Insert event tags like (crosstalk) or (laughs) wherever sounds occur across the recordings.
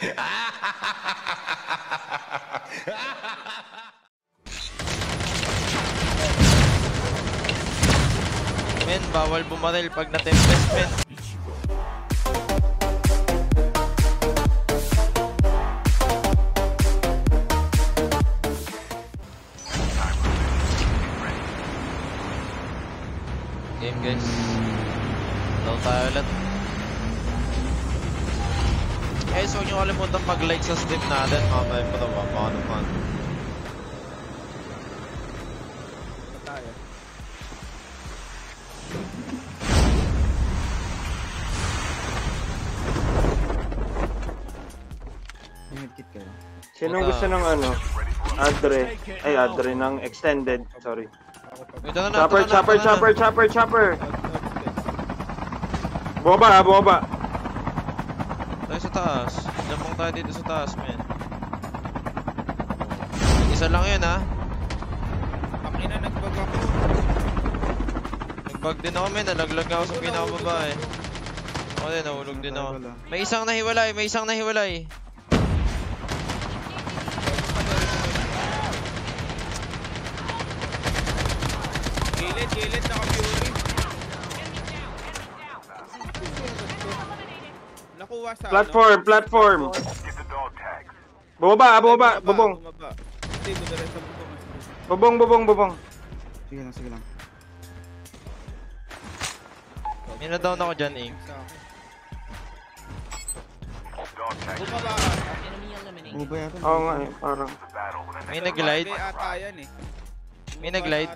Men, bawal bumaril pag na-tempest, men. Game guys. Daw tayo ulit. Guys, huwag niyo kalimutan mag-like sa stream natin. Mamaya pa naman, baka naman. tayo. Kayo. Sinong Puta. gusto ng ano? Adre. Ay, Adre ng extended. Sorry. Na, Chopper, na, chopper, na. chopper, chopper, chopper. Boba, boba. Tayo sa taas. Jumpong tayo dito sa taas, men. Isa lang yun, ha? Pakina, nagbag ako. Nagbag din ako, men. Nalaglag ako sa pinakababa, eh. Ako din, nahulog din ako. May isang nahiwalay, may isang nahiwalay. Gilid, gilid, naka-fury. Nakuha sa Platform, platform. Boba, ano? boba, Ay, bubong. bumaba. Hindi, dumiretso sa bubong. Bubong, bubong, bubong. Sige lang, sige lang. May na-down ako dyan. Sa akin. Bumaba ka. Buba yata. Oo nga eh, parang. May nag-glide. Bagay ata yan eh. May Bumaba nag-glide.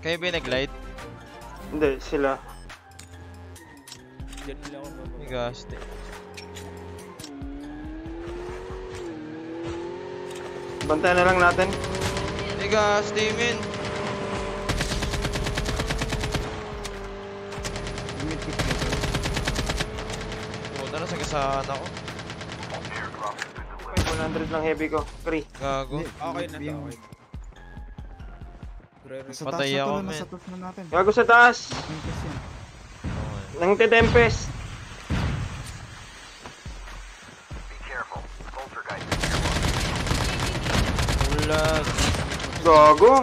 Kayo ba yung nag-glide? Hindi, sila. Diyan nila ako bababa. May gaste. Bantayan na lang natin. Gaste, men. May medkit kayo. Puta na, sagasaan ako. Okay, 100 lang heavy ko. Free. Gago. Hindi, Okay na to, okay. Nasa Patay taas na ako, men. nasa taas na natin. Gago sa taas. Nang te-tempest. Ulag. Gago.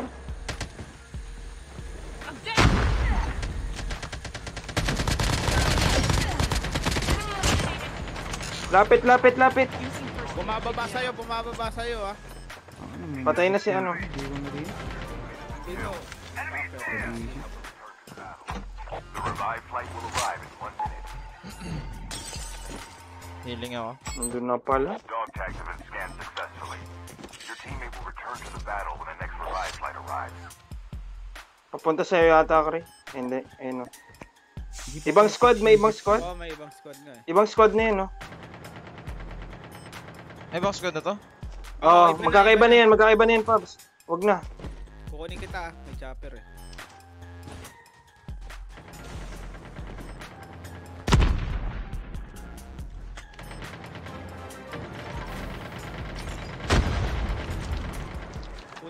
Lapit, lapit, lapit. Bumababa sa'yo, bumababa sa'yo ah. Patay na si ano. Sino? Healing ako. Nandun na pala. Dog tags have return to the battle when the next revive flight arrives. Papunta sa'yo yata, Kri. Hindi, ayun o. Ibang squad, may ibang squad. Oo, may ibang squad nga eh. Ibang squad na yun, no? Ay, box ko na to? Oo, oh, iba na, magkakaiba iba na yan, magkakaiba na yan, Pabs. Huwag na. Kukunin kita ah. May chopper eh.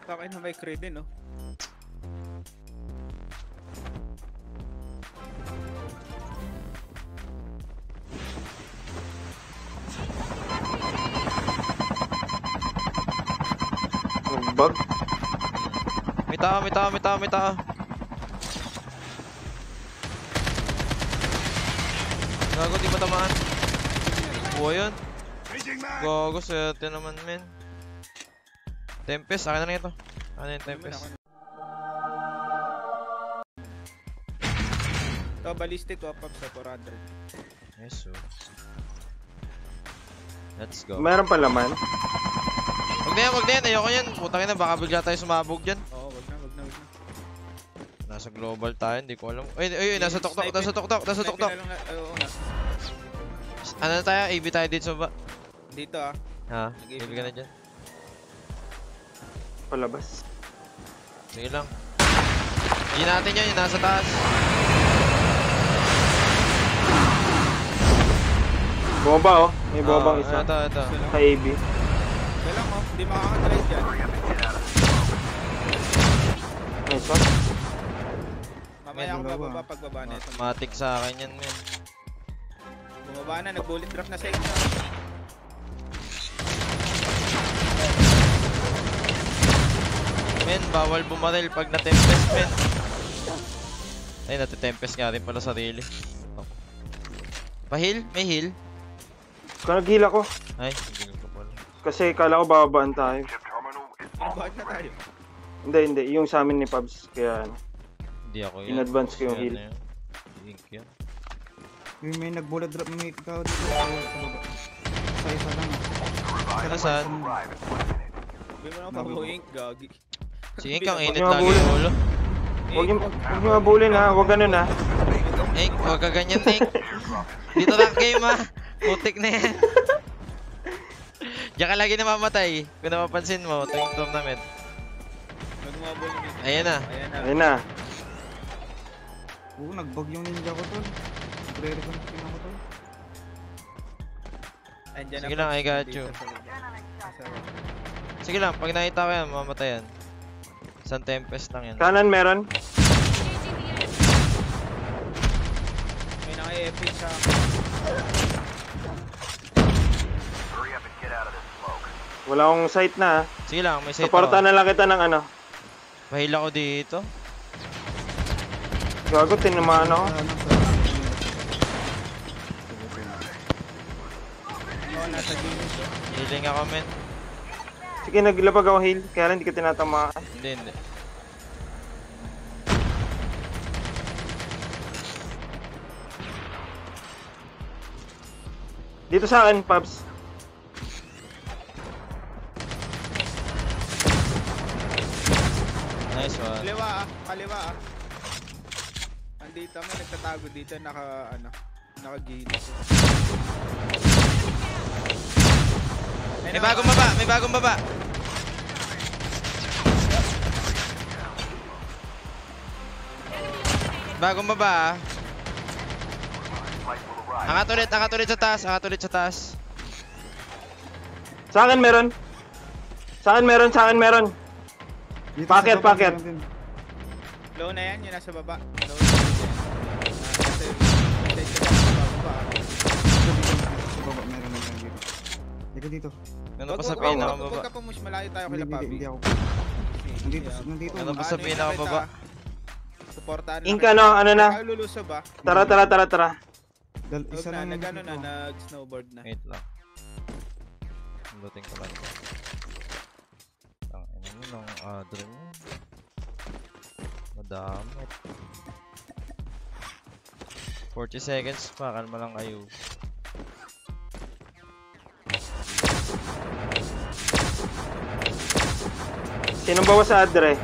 Puta kayo na may cred din, no? Nagbag. May tao, may tao, may tao, may tao. Gago, di matamaan. Buhay yun. Gago, swerte naman, men. Tempest, akin na lang ito. Ano yung Tempest? Ito, ballistic ko, pop sa 400. Yes, so. Let's go. Meron pa laman. Wag na yan, wag na yan. Ayoko yan. Puta ka na, baka bigla tayo sumabog dyan. Oo, wag na, wag na, wag na. Nasa global tayo, hindi ko alam. Ay, ay, ay, nasa tuktok, nasa tuktok, nasa tuktok. Ano na tayo? AB tayo dito sa ba? Dito ah. Ha? AB ka na dyan. Palabas. Sige lang. Hindi natin yan, yung nasa taas. Bomba, oh. May bombang Ah, isa. Ito, ito. Sa AB. Kaya lang oh, hindi makakadrive dyan. Nice one. Mamaya ako bababa pagbaba na ito. Matik sa akin yan, men. Bumaba na, nag-bullet drop na sa inyo. Men, bawal bumaril pag na-tempest, men. Ay, natitempest nga rin pala sarili. Pa-heal? May heal? Nag-heal ako. Ay, hindi ko pala. Kasi kala ko bababaan tayo. Bakit na tayo? Hindi, hindi. Yung sa amin ni Pabs. Kaya ano. Hindi ako yun. In-advance ko yung Yan heal. Link yun. May, may nag-bullet drop may ikaw dito sa sa baba. Sa isa lang. ah. Nasaan? Sabi mo na pabuhing, gagi. Si Ink ang init lagi mabulin. yung ulo. Huwag yung, huwag mabulin ha. Huwag ganun ha. Ink, huwag ka ganyan, Ink. (laughs) Dito rank game, ha. Putik na yan. Diyan ka lagi namamatay. Kung napapansin mo, tuwing tournament. Ayan na. Ayan na. Oo, nag-bug yung ninja ko tol. Nagre-reconnect yung ako tol. Sige lang, I got you. Sige lang, pag nakita ko yan, mamatay yan. Isang tempest lang yan. Kanan meron. May this smoke. Wala akong sight na ha. Sige lang, may set Supporta ako. na lang kita ng ano. Pahila ko dito. Gago, tinamaan ako. Sa ano, sa- Oo, nasa gilid. Healing ako, men. Sige, naglabag ako heal. Kaya lang hindi ka tinatamaan. Hindi, hindi. Dito sa akin, Pabs. Nice one. Kaliwa ah, kaliwa ah. Andito, may nagtatago dito, naka, ano, naka-gilid. May bagong baba, may bagong baba. Bagong baba ah. Angat ulit, angat ulit sa taas, angat ulit sa taas. Sa akin meron. Sa akin meron, sa akin meron. Packet, packet. Low na yan, yun nasa baba. Low na yan. Ah, kasi, kasi siya sa baba ah. Dito, dito, Sa baba meron din yan dito. Dito dito. Ano Wag- pa sa pinakababa? Huwag ka pumus, malayo tayo Hindi, kila hindi, Pabi. hindi ako. Nandito, nandito. Ano ba Ano sa pinakababa? Supportahan lang. Ink ano, ano na. Lulusob ah. Tara, tara, tara, tara. Dal, isa na, yung nag-ano na, dito. nag-snowboard na. Wait lang. Pindutin ko lang. Ang ina mo ng adre mo. Madamot. 40 seconds pa, kalma lang kayo. Sinong bawa sa adre?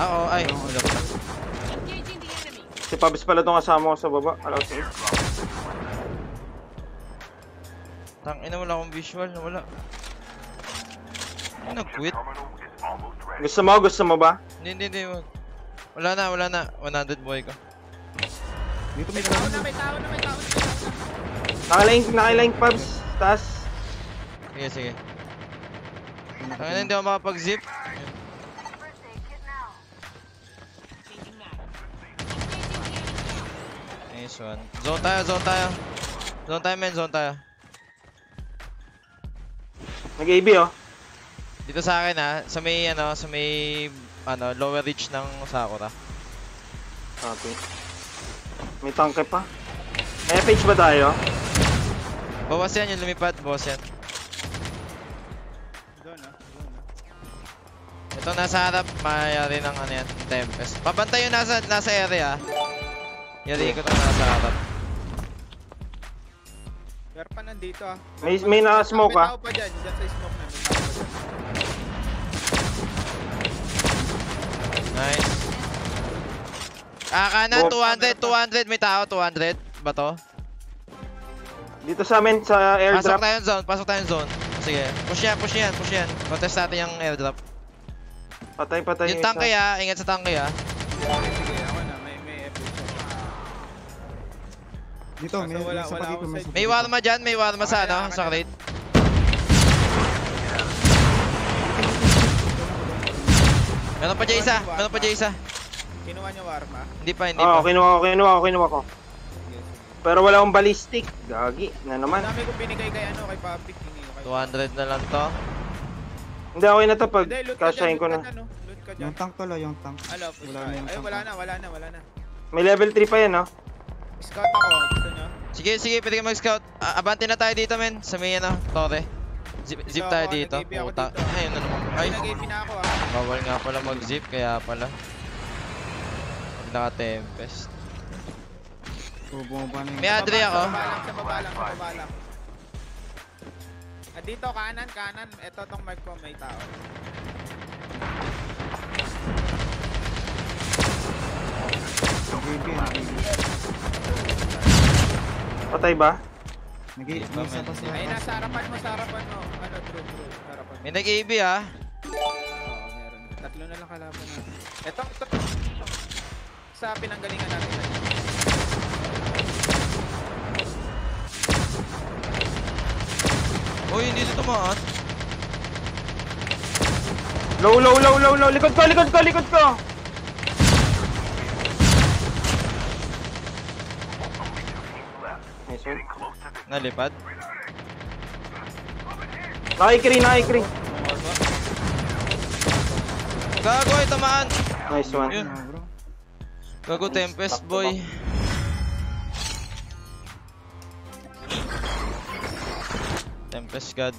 Ah, oo, ay. Wala pa. Si Pabs pala itong kasama ko sa baba. Alaw sige. Tang ina wala akong visual, wala. Ay, nag-quit? Gusto mo? Gusto mo ba? Hindi, hindi, hindi. Wala na, wala na. 100 buhay ko. Dito may May tao kalaban. na, may tao na, may tao na, may tao na. Nakaline, nakaline Pabs. Taas. Sige, sige. Ina, hindi ako makapag-zip. Nice one. Zone tayo, zone tayo. Zone tayo, men, zone tayo. Nag-AB oh. Dito sa akin ha, sa may ano, sa may ano, lower reach ng Sakura. Copy. May tangke pa. May page ba tayo? Bawas yan yung lumipad, bawas yan. Ito nasa harap, mayari ng ano yan, Tempest. Pabantay yung nasa, nasa area. Yari ko itong nasa harap. Pero pa nandito ah. May- may naka-smoke, May ah. tao pa dyan, dyan sa smoke na, may. Nice. Ah, kanan, Bo- 200, 200, may tao, 200. Ba to? Dito sa amin sa Pasok airdrop. tayong zone, pasok tayong zone. Sige, push yan, push yan, push yan. Contest natin yung airdrop. Patay, patay. Yung tanke ah, ingat sa tanke ah. Sige, ako na, may, may epic. Dito, may, wala- may isa pa wala dito. May May warma dyan, may warma sa ano, sa crate. Meron pa dyan isa, meron pa dyan isa. Kinuha niya warma. Hindi pa, hindi Oo, pa. kinuha ko, kinuha ko, kinuha ko. Pero wala akong ballistic. Gagi na naman. Ang dami ko binigay kay ano, kay Papik. Hindi ko kay 200 na lang to. Hindi, okay na to pag Hindi, loot ka dyan, kasyahin ko loot na. ka dyan, oh. Loot ka dyan. Yung tank oh, yung tank. Ano, push Wala na yung Ay, tank. wala na, wala na, wala na. May level 3 pa yan, no? Scout ako, gusto nyo? Sige, sige, pwede ka mag-scout. Ah, abante na tayo dito, men. Sa may ano, tore. Zip, zip tayo ako, dito. nag-AB ako Puta. dito. Ayun na naman. Ay, Ay, nag-AP na ako ah. bawal nga pala mag-zip, kaya pala. Pag naka-tempest. So, bumaba na yung... May adre Sa ako. baba lang, sa baba lang, sa baba lang. Dito, kanan, kanan. Ito tong mark ko, may tao. Patay ba? Isa pa sa... Ay, nasa harapan mo, sa harapan mo. Ano, true, true. Harapan mo. May nag-AB ah. Oo, meron. Tatlo na lang kalaban natin. Ito, ito. Sa pinanggalingan natin. Uy, hindi ito tumaan. Low, low, low, low, low. Likod ko, likod ko, likod ko. Nice one. Nalipad. Nakikri, nakikri. Gago, ay tamaan. Nice one. Yun. Bro. Gago, Tempest boy. Tempest God.